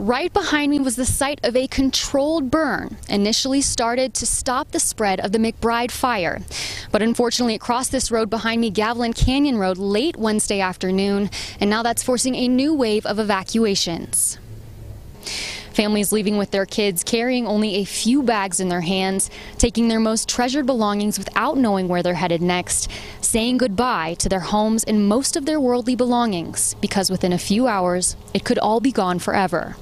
Right behind me was the site of a controlled burn, initially started to stop the spread of the McBride fire. But unfortunately, it crossed this road behind me, Gavilan Canyon Road, late Wednesday afternoon, and now that's forcing a new wave of evacuations. Families leaving with their kids, carrying only a few bags in their hands, taking their most treasured belongings without knowing where they're headed next, saying goodbye to their homes and most of their worldly belongings, because within a few hours, it could all be gone forever.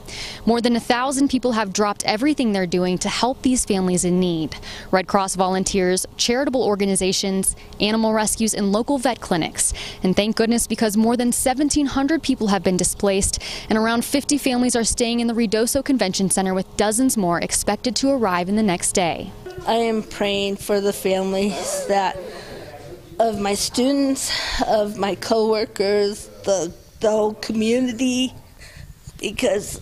More than a thousand people have dropped everything they're doing to help these families in need. Red Cross volunteers, charitable organizations, animal rescues, and local vet clinics. And thank goodness because more than 1,700 people have been displaced, and around 50 families are staying in the Ruidoso Convention Center with dozens more expected to arrive in the next day. I am praying for the families that of my students, of my coworkers, the the whole community because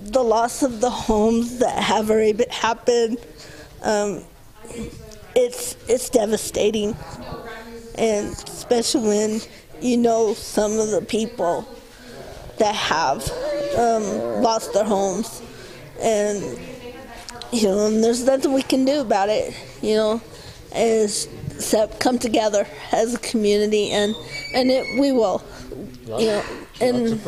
the loss of the homes that have already happened um, it's it's devastating and especially when you know some of the people that have um, lost their homes, and you know, and there's nothing we can do about it. You know, is except come together as a community, and and it we will. You know, and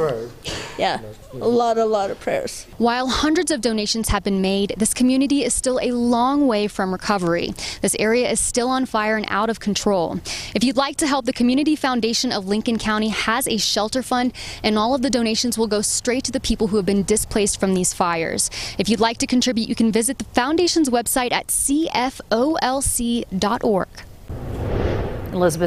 yeah, a lot, a lot of prayers. While hundreds of donations have been made, this community is still a long way from recovery. This area is still on fire and out of control. If you'd like to help, the Community Foundation of Lincoln County has a shelter fund, and all of the donations will go straight to the people who have been displaced from these fires. If you'd like to contribute, you can visit the foundation's website at cfolc.org. Elizabeth